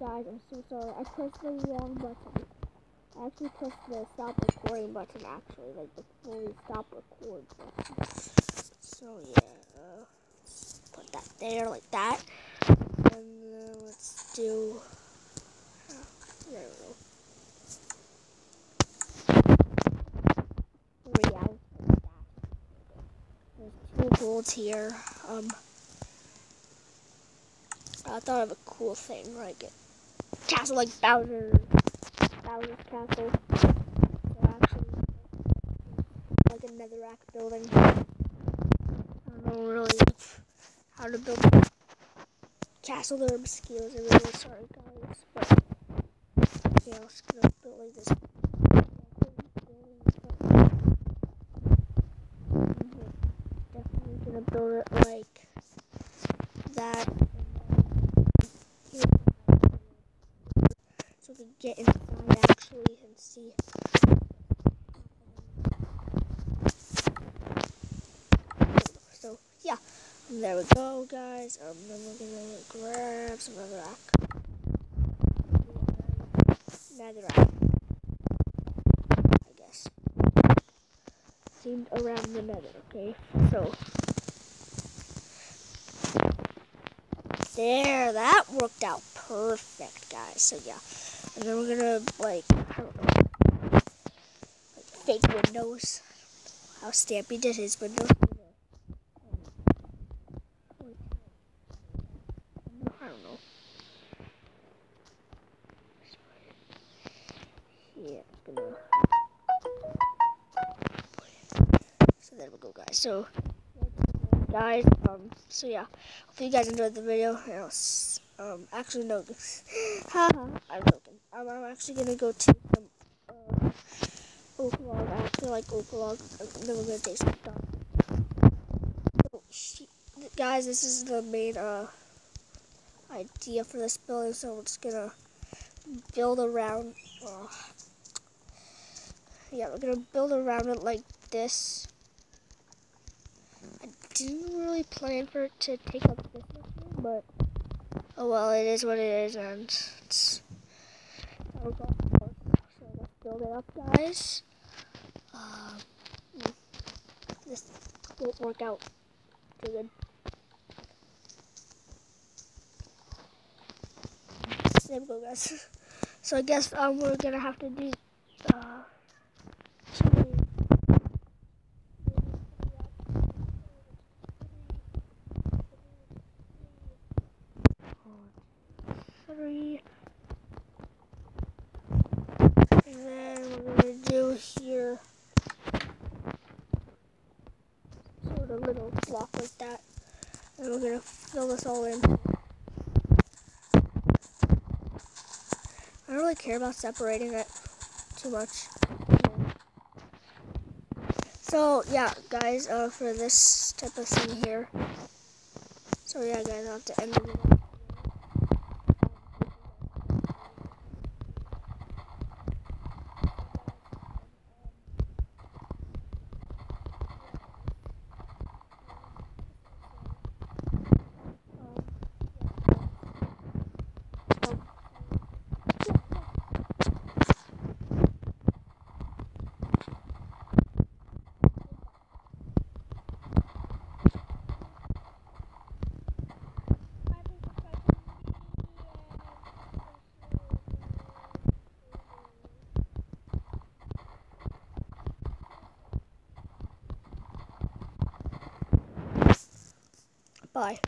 Guys, I'm so sorry. I pressed the wrong button. I actually pressed the stop recording button, actually, like the fully stop record button. So, yeah, put that there like that. And then let's do, uh, there we go. There's two golds here. Um, I thought of a cool thing, a castle like Bowser, Bowser's castle. Like a netherrack building. I don't know really how to build a castle. Mosquitoes. I'm really sorry, guys, but yeah, I was gonna build like this. Definitely gonna build it like that. So we can get inside actually and see. So yeah, there we go, guys. Um, then we're gonna grab some netherrack. Netherrack, I guess. Seemed around the nether. Okay, so there, that worked out perfect, guys. So yeah, and then we're gonna like know, like fake windows. How Stampy did his windows. I don't know. Yeah, it's gonna. So there we go, guys. So, guys, um, so yeah, hope you guys enjoyed the video. Know, s- um, actually no, haha, I'm joking. Um, I'm actually gonna go to uh, oak log. I actually like oak log. and Then we're gonna take some she, guys, this is the main uh idea for this building. So we're just gonna build around. Uh, yeah, we're gonna build around it like this. I didn't really plan for it to take up this much room, but oh well, it is what it is, and it's. So let's build it up, guys. Um, this won't work out too good. There we go, guys. So I guess um, we're gonna have to do. Uh, some- And then we're gonna do here sort of little block like that. And we're gonna fill this all in. I don't really care about separating it too much. So yeah, guys, uh, for this type of thing here. So yeah, guys, I'll have to end the video. Bye.